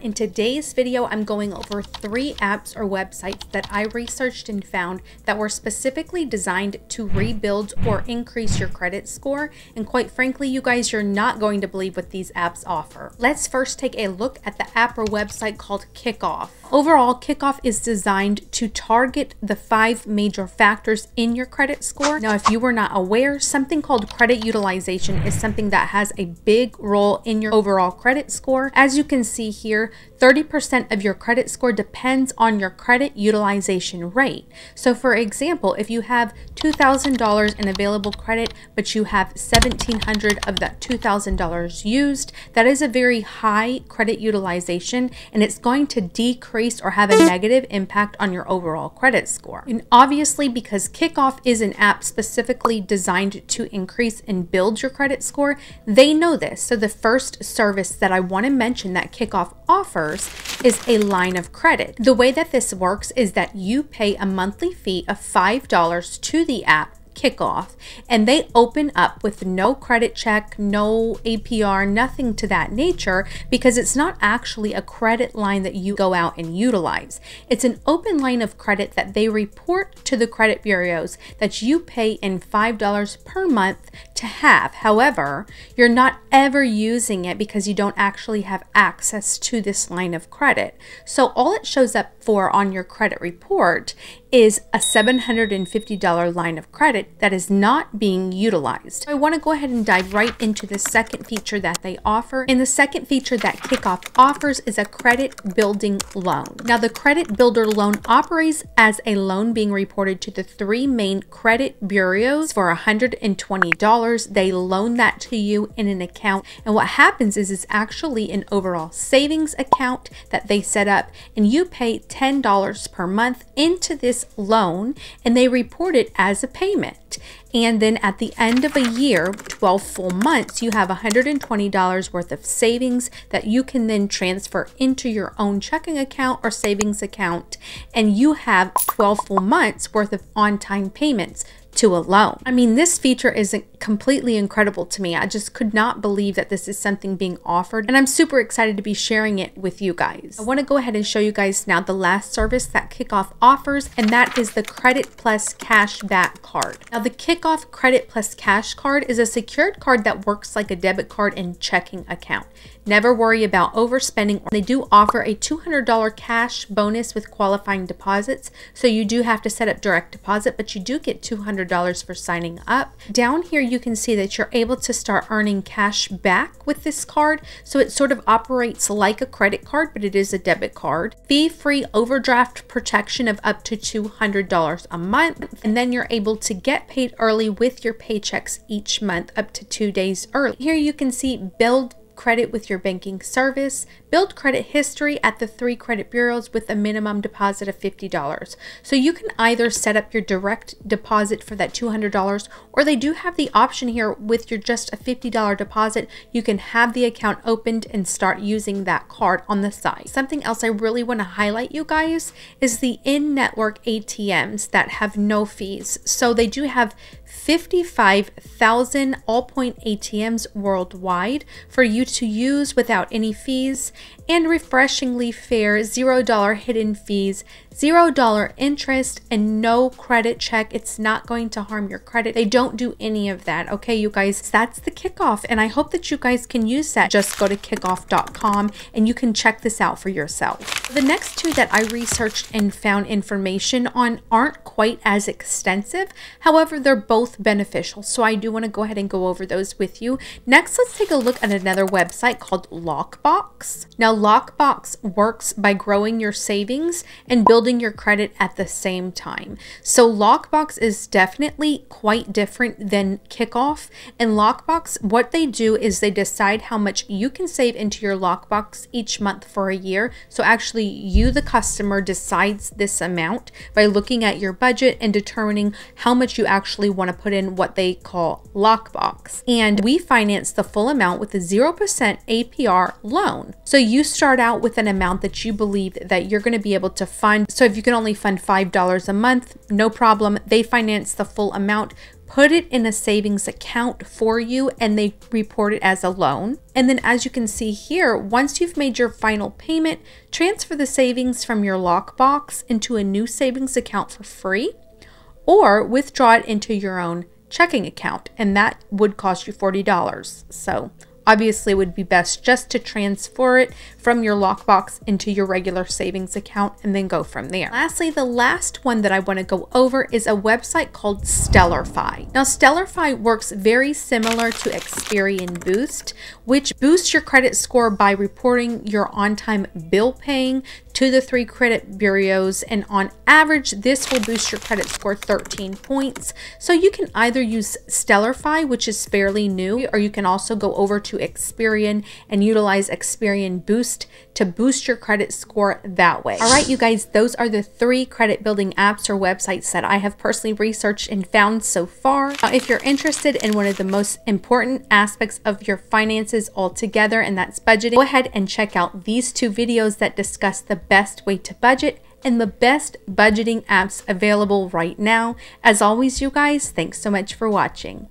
In today's video, I'm going over three apps or websites that I researched and found that were specifically designed to rebuild or increase your credit score. And quite frankly, you guys, you're not going to believe what these apps offer. Let's first take a look at the app or website called Kikoff. Overall, Kikoff is designed to target the five major factors in your credit score. Now, if you were not aware, something called credit utilization is something that has a big role in your overall credit score. As you can see here, 30% of your credit score depends on your credit utilization rate. So for example, if you have $2,000 in available credit, but you have 1,700 of that $2,000 used, that is a very high credit utilization and it's going to decrease or have a negative impact on your overall credit score. And obviously because Kikoff is an app specifically designed to increase and build your credit score, they know this. So the first service that I want to mention that Kikoff offers is a line of credit. The way that this works is that you pay a monthly fee of $5 to the app kikoff and they open up with no credit check, no APR, nothing to that nature because it's not actually a credit line that you go out and utilize. It's an open line of credit that they report to the credit bureaus that you pay in $5 per month to have. However, you're not ever using it because you don't actually have access to this line of credit. So all it shows up for on your credit report is a $750 line of credit that is not being utilized. I want to go ahead and dive right into the second feature that they offer. And the second feature that Kikoff offers is a credit building loan. Now the credit builder loan operates as a loan being reported to the three main credit bureaus for $120. They loan that to you in an account. And what happens is it's actually an overall savings account that they set up and you pay $10 per month into this loan and they report it as a payment. And then at the end of a year, 12 full months, you have $120 worth of savings that you can then transfer into your own checking account or savings account. And you have 12 full months worth of on time payments to a loan. I mean, this feature isn't completely incredible to me. I just could not believe that this is something being offered, and I'm super excited to be sharing it with you guys. I want to go ahead and show you guys now the last service that Kikoff offers, and that is the Credit Plus Cash Back Card. Now, the Kikoff Credit Plus Cash Card is a secured card that works like a debit card and checking account. Never worry about overspending. They do offer a $200 cash bonus with qualifying deposits, so you do have to set up direct deposit, but you do get $200 for signing up. Down here, you can see that you're able to start earning cash back with this card, so it sort of operates like a credit card, but it is a debit card. Fee-free overdraft protection of up to $200 a month, and then you're able to get paid early with your paychecks each month up to two days early. Here you can see build credit with your banking service, build credit history at the three credit bureaus with a minimum deposit of $50. So you can either set up your direct deposit for that $200 or they do have the option here with your just a $50 deposit, you can have the account opened and start using that card on the side. Something else I really want to highlight you guys is the in-network ATMs that have no fees. So they do have 55,000 Allpoint ATMs worldwide for you to use without any fees and refreshingly fair $0 hidden fees, $0 interest, and no credit check. It's not going to harm your credit. They don't do any of that. Okay, you guys, that's the kikoff. And I hope that you guys can use that. Just go to kikoff.com and you can check this out for yourself. The next two that I researched and found information on aren't quite as extensive. However, they're both beneficial. So I do want to go ahead and go over those with you. Next, let's take a look at another website called Loqbox. Now, Loqbox works by growing your savings and building your credit at the same time. So Loqbox is definitely quite different than Kikoff. And Loqbox, what they do is they decide how much you can save into your Loqbox each month for a year. So actually you, the customer, decides this amount by looking at your budget and determining how much you actually want to put in what they call Loqbox. And we finance the full amount with a 0% APR loan. So you start out with an amount that you believe that you're going to be able to fund. So if you can only fund $5 a month, no problem. They finance the full amount put it in a savings account for you and they report it as a loan. And then as you can see here, once you've made your final payment, transfer the savings from your Loqbox into a new savings account for free or withdraw it into your own checking account and that would cost you $40. So Obviously, it would be best just to transfer it from your Loqbox into your regular savings account and then go from there. Lastly, the last one that I want to go over is a website called Stellarfi. Now, Stellarfi works very similar to Experian Boost, which boosts your credit score by reporting your on time bill paying to the three credit bureaus. And on average, this will boost your credit score 13 points. So you can either use Stellarfi, which is fairly new, or you can also go over to Experian and utilize Experian Boost to boost your credit score that way. All right, you guys, those are the three credit building apps or websites that I have personally researched and found so far. Now, if you're interested in one of the most important aspects of your finances altogether, and that's budgeting, go ahead and check out these two videos that discuss the best way to budget and the best budgeting apps available right now. As always, you guys, thanks so much for watching.